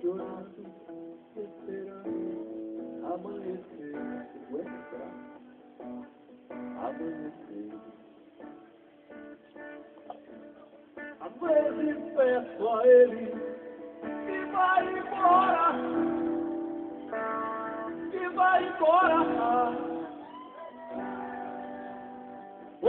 chorando, esperando amanhecer, aguenta, amanhecer. Às vezes peço a ele que vai embora, vai embora. Oh,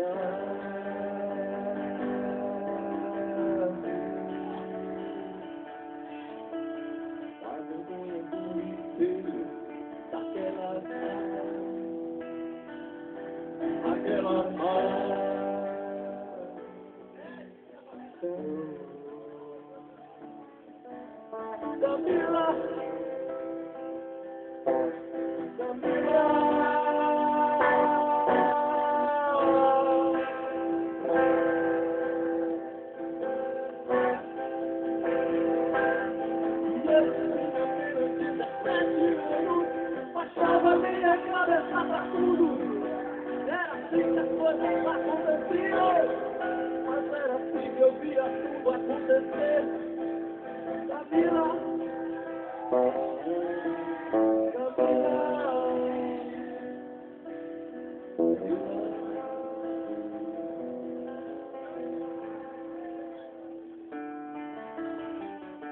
love. Passava minha cabeça pra tudo. Era assim que as coisas aconteciam Mas era assim que eu via tudo acontecer. Camila